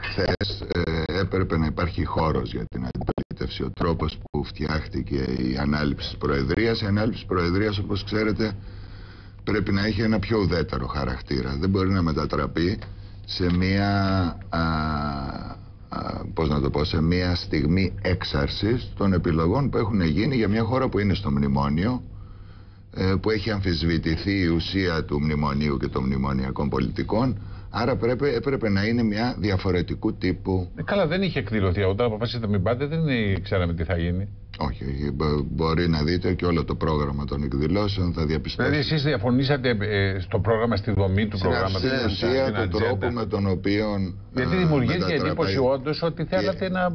χθες έπρεπε να υπάρχει χώρος για την αντιπολίτευση. Ο τρόπος που φτιάχτηκε η ανάληψη της Προεδρίας, η ανάληψη της Προεδρίας όπως ξέρετε πρέπει να έχει ένα πιο ουδέτερο χαρακτήρα. Δεν μπορεί να μετατραπεί σε μία, α, α, πώς να το πω, σε μία στιγμή έξαρσης των επιλογών που έχουν γίνει για μια χώρα που είναι στο μνημόνιο, ε, που έχει αμφισβητηθεί η ουσία του μνημονίου και των μνημονιακών πολιτικών, Άρα πρέπει, έπρεπε να είναι μια διαφορετικού τύπου. Ε, καλά, δεν είχε εκδηλωθεί. Όταν αποφασίσατε μην πάτε, δεν ξέραμε τι θα γίνει. Όχι, όχι. Μπορεί να δείτε και όλο το πρόγραμμα των εκδηλώσεων θα διαπιστώσετε. Δηλαδή, εσείς διαφωνήσατε ε, στο πρόγραμμα, στη δομή του προγράμματος. Στην ουσία του τρόπου με τον οποίο. Γιατί ε, δημιουργήθηκε εντύπωση όντως ότι θέλατε να.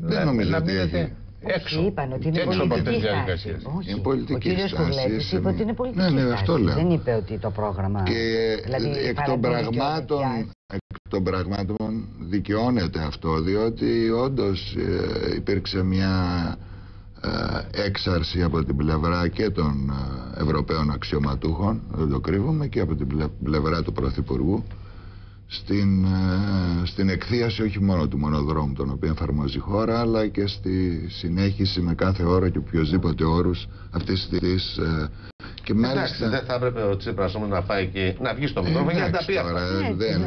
Δεν νομίζω ότι έχει. Έξω. είπαν ότι είναι έξω πολιτική στάση. Όχι. Είναι πολιτική Ο κύριος Κουρλέτης είπε ότι είναι πολιτική ναι, ναι, αυτό λέω. Δεν είπε ότι το πρόγραμμα... Και δηλαδή, εκ, των πραγμάτων, εκ των πραγμάτων δικαιώνεται αυτό, διότι όντως ε, υπήρξε μια ε, έξαρση από την πλευρά και των ε, Ευρωπαίων αξιωματούχων, δεν το κρύβουμε, και από την πλευρά του Πρωθυπουργού, στην, ε, στην εκθίαση όχι μόνο του μονοδρόμου τον οποίο εφαρμόζει η χώρα αλλά και στη συνέχιση με κάθε ώρα και οποιοδήποτε όρους αυτής της ε, και μάλιστα... δεν θα έπρεπε ο Τσίπρας όμως να πάει και να βγει στο μικρόφωνο για να τα πει αυτά. Δεν, ναι.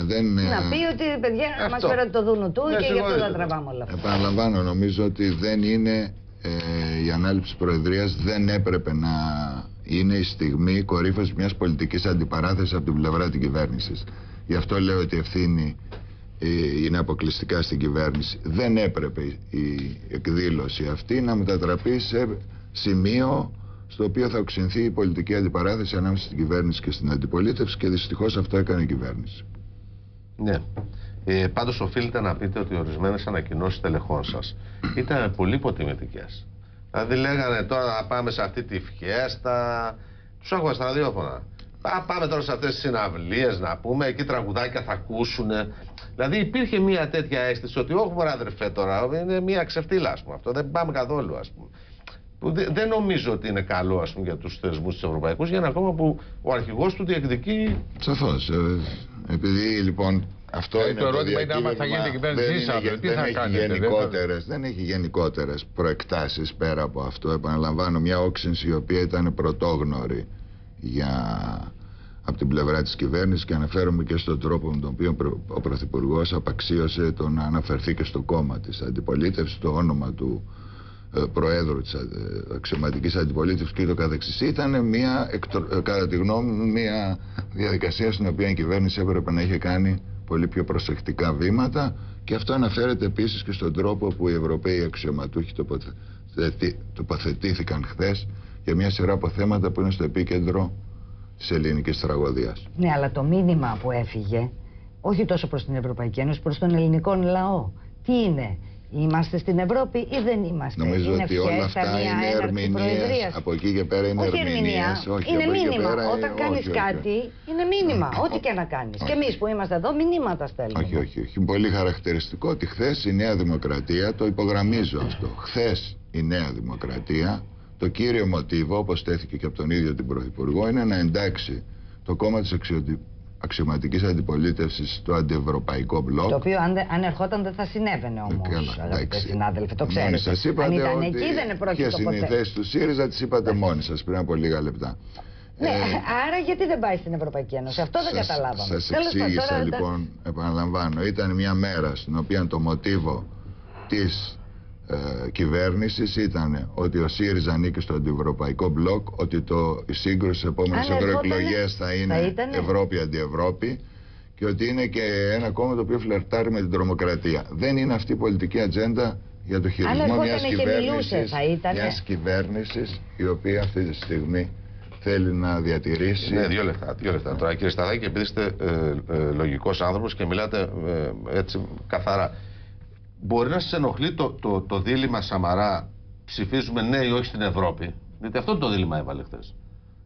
Ε, δεν, να πει ότι παιδιά αυτό. μας φέρατε το δούνο του και γι' αυτό τα τραβάμε όλα αυτά. Επαναλαμβάνω νομίζω ότι δεν είναι ε, η ανάληψη προεδρίας δεν έπρεπε να είναι η στιγμή κορύφωσης μιας πολιτικής αντιπαράθεσης από την πλευρά της κυβέρνησης. Γι' αυτό λέω ότι η ευθύνη ε, είναι αποκλειστικά στην κυβέρνηση. Δεν έπρεπε η εκδήλωση αυτή να μετατραπεί σε σημείο στο οποίο θα οξυνθεί η πολιτική αντιπαράθεση ανάμεσα στην κυβέρνηση και στην αντιπολίτευση και δυστυχώς αυτό έκανε η κυβέρνηση. Ναι. Ε, πάντως οφείλετε να πείτε ότι ορισμένες ανακοινώσεις τελεχών σας ήταν πολύ υποτιμητικές. Δηλαδή λέγανε τώρα να πάμε σε αυτή τη φιέστα. Τους άκουγα στα ραδιόφωνα. Α, πάμε τώρα σε αυτές τις συναυλίες να πούμε, εκεί τραγουδάκια θα ακούσουν. Δηλαδή υπήρχε μια τέτοια αίσθηση ότι όχι μωρά αδερφέ τώρα, είναι μια ξεφτύλα ας πούμε αυτό, δεν πάμε καθόλου ας πούμε. Δεν νομίζω ότι είναι καλό ας πούμε, για τους θεσμούς της Ευρωπαϊκούς για ένα κόμμα που ο αρχηγός του διεκδικεί... Σαφώς. Ε, επειδή λοιπόν αυτό ε, είναι το ερώτημα είναι άμα θα γίνεται κυβέρνηση αύριο. Τι θα κάνετε. Γενικότερες, δεν έχει γενικότερες προεκτάσεις πέρα από αυτό. Επαναλαμβάνω μια όξυνση η οποία ήταν πρωτόγνωρη για, από την πλευρά της κυβέρνησης και αναφέρομαι και στον τρόπο με τον οποίο ο Πρωθυπουργός απαξίωσε το να αναφερθεί και στο κόμμα της αντιπολίτευσης, το όνομα του ε, Προέδρου της ε, αξιωματικής αντιπολίτευσης και το καθεξής. Ήταν μια, ε, κατά τη γνώμη μου μια διαδικασία στην οποία η κυβέρνηση έπρεπε να είχε κάνει πολύ πιο προσεκτικά βήματα και αυτό αναφέρεται επίσης και στον τρόπο που οι Ευρωπαίοι αξιωματούχοι τοποθετήθηκαν χθες για μια σειρά από θέματα που είναι στο επίκεντρο της ελληνικής τραγωδίας. Ναι, αλλά το μήνυμα που έφυγε, όχι τόσο προς την Ευρωπαϊκή Ένωση, προς τον ελληνικό λαό, τι είναι, Είμαστε στην Ευρώπη ή δεν είμαστε; Νομίζω είναι ότι όλα αυτά είναι ερμηνεία. Από εκεί και πέρα είναι ερμηνεία. Είναι μήνυμα. Όταν κάνεις κάτι, είναι μήνυμα. Ό,τι και να κάνεις. Και εμείς που είμαστε εδώ, μηνύματα στέλνουμε. Όχι, όχι, όχι. Πολύ χαρακτηριστικό ότι χθες η Νέα Δημοκρατία, το υπογραμμίζω αυτό. Χθες η Νέα Δημοκρατία το κύριο μοτίβο, όπως τέθηκε και από τον ίδιο την Πρωθυπουργό, είναι να εντάξει το κόμμα της αξιωματικής αντιπολίτευσης στο αντιευρωπαϊκό μπλοκ. Το οποίο αν, αν ερχόταν δεν θα συνέβαινε όμως. Αγαπητέ συνάδελφοι, το ξέρετε. Μόνοι σα είπατε. Αν ήταν εκεί δεν επρόκειτο ποτέ. Ποιε είναι οι θέσει του ΣΥΡΙΖΑ, τις είπατε μόνοι σας πριν από λίγα λεπτά. Ναι, ε, άρα γιατί δεν πάει στην Ευρωπαϊκή Ένωση; Αυτό δεν καταλάβαμε. Σας εξήγησα λοιπόν, επαναλαμβάνω, ήταν μια μέρα στην οποία το μοτίβο της ε, κυβέρνησης ήταν ότι ο ΣΥΡΙΖΑ ανήκει στο αντιευρωπαϊκό μπλοκ, ότι το, η σύγκρουση στις επόμενες ευρωεκλογές θα είναι Ευρώπη αντιευρώπη και ότι είναι και ένα κόμμα το οποίο φλερτάρει με την τρομοκρατία. Δεν είναι αυτή η πολιτική ατζέντα για το χειρισμό μιας κυβέρνησης, μιας κυβέρνησης η οποία αυτή τη στιγμή θέλει να διατηρήσει. Ναι, δύο λεπτά. Δύο λεπτά. Τώρα, κύριε Σταδάκη, επειδή είστε ε, ε, λογικός άνθρωπος και μιλάτε ε, έτσι καθαρά. Μπορεί να σας ενοχλεί το, το, το δίλημα Σαμαρά ψηφίζουμε ναι ή όχι στην Ευρώπη; Γιατί αυτό το δίλημα έβαλε χθες.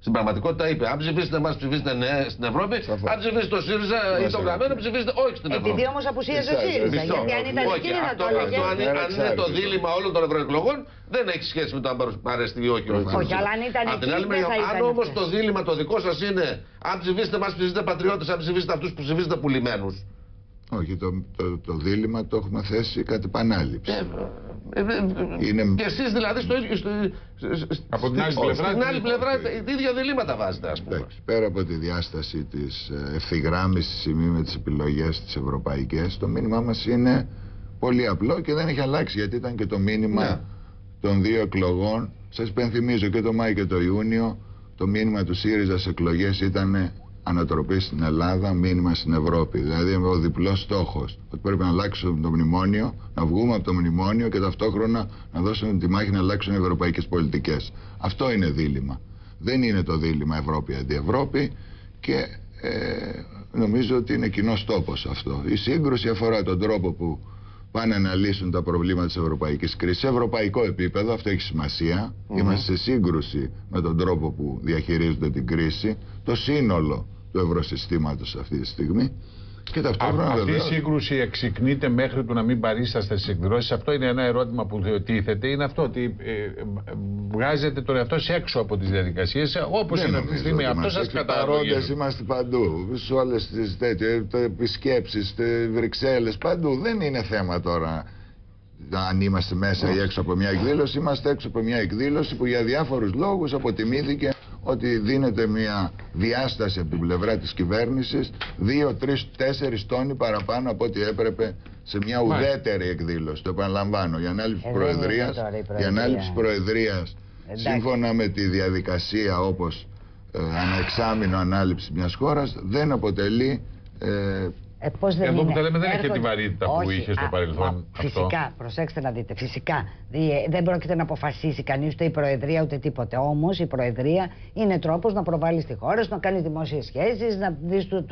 Στην πραγματικότητα είπε: Αν ψηφίσετε εμάς, ψηφίσετε ναι στην Ευρώπη. Σαφώς. Αν ψηφίσετε το ΣΥΡΙΖΑ ή το Γραμμένο, ψηφίσετε όχι στην Ευρώπη. Επειδή όμως απουσίαζε ο ΣΥΡΙΖΑ. Γιατί αν ήταν όχι, εκείνη αυτό, το αυτό, αν, αν είναι το δίλημα όλων των ευρωεκλογών, δεν έχει σχέση με το αν παρέστη ή όχι ο Όχι, αλλά αν ήταν εκείνη, Αν όμως το δίλημα το δικό σας είναι αν ψηφίσετε εμάς, ψηφίσετε πατριώτες, αν ψηφίσετε αυτούς που ψηφίσετε πουλημένους. Όχι, το, το, το δίλημα το έχουμε θέσει κατ' επανάληψη. Ε, ε, ε, Είναι- Και εσείς δηλαδή στο ίδιο. Στο, Από την άλλη στην- πλευρά Στην τι- άλλη πλευρά τα ίδια διλήμματα βάζετε, ας πούμε. Εντάξει, πέρα από τη διάσταση της ε, ευθυγράμμισης ημί με τις επιλογές τις ευρωπαϊκές, το μήνυμά μας είναι πολύ απλό και δεν έχει αλλάξει γιατί ήταν και το μήνυμα Ναι. των δύο εκλογών. Σας υπενθυμίζω και το Μάη και το Ιούνιο το μήνυμα του ΣΥΡΙΖΑ σε εκλογές ήταν ανατροπή στην Ελλάδα, μήνυμα στην Ευρώπη. Δηλαδή ο διπλός στόχος ότι πρέπει να αλλάξουμε το μνημόνιο, να βγούμε από το μνημόνιο και ταυτόχρονα να δώσουμε τη μάχη να αλλάξουν οι ευρωπαϊκές πολιτικές. Αυτό είναι δίλημα. Δεν είναι το δίλημα Ευρώπη αντί Ευρώπη και ε, νομίζω ότι είναι κοινό τόπος αυτό. Η σύγκρουση αφορά τον τρόπο που πάνε να λύσουν τα προβλήματα της ευρωπαϊκής κρίσης. Σε ευρωπαϊκό επίπεδο, αυτό έχει σημασία. Είμαστε σε σύγκρουση με τον τρόπο που διαχειρίζονται την κρίση, το σύνολο του ευρωσυστήματος αυτή τη στιγμή και ταυτόχρονα Α, αυτή η βεβαίως σύγκρουση εξυκνείται μέχρι του να μην παρίσταστε στις εκδηλώσεις. Αυτό είναι ένα ερώτημα που τίθεται. Είναι αυτό ότι ε, ε, βγάζετε τον εαυτό σας έξω από τις διαδικασίες όπως Δεν είναι αυτή τη νομίζω στιγμή. ότι Αυτό είμαστε σας έξω. καταλαβαίνει. Παρόντες είμαστε παντού. Σε όλες τις τέτοιες επισκέψεις, Βρυξέλλες, παντού. Δεν είναι θέμα τώρα αν είμαστε μέσα ή έξω από μια εκδήλωση. Είμαστε έξω από μια εκδήλωση που για διάφορους λόγους αποτιμήθηκε ότι δίνεται μια διάσταση από την πλευρά της κυβέρνησης δύο, τρεις, τέσσερις τόνοι παραπάνω από ό,τι έπρεπε σε μια Μάλιστα. ουδέτερη εκδήλωση. Το επαναλαμβάνω. Η ανάληψη Ε, δεν είναι προεδρίας, τώρα η η Προεδρία. ανάληψη προεδρίας Εντάξει. σύμφωνα με τη διαδικασία όπως ε, αναεξάμεινο ανάληψη μιας χώρας δεν αποτελεί ε, Ε, πώς δεν Εδώ που είναι; τα λέμε δεν έχει Έρχονται- τη βαρύτητα που Όχι, είχε στο α, παρελθόν μα, αυτό. Φυσικά, προσέξτε να δείτε. Φυσικά. Δι- Δεν πρόκειται να αποφασίσει κανείς ούτε η Προεδρία ούτε τίποτε. Όμως η Προεδρία είναι τρόπος να προβάλλει τη χώρα σου, να κάνει δημόσιες σχέσεις, να δεις του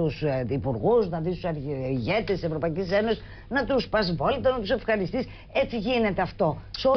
υπουργούς, να δεις τους ηγέτε της Ευρωπαϊκής Ένωσης, να τους πας βόλτα, να τους ευχαριστείς. Έτσι γίνεται αυτό. Σε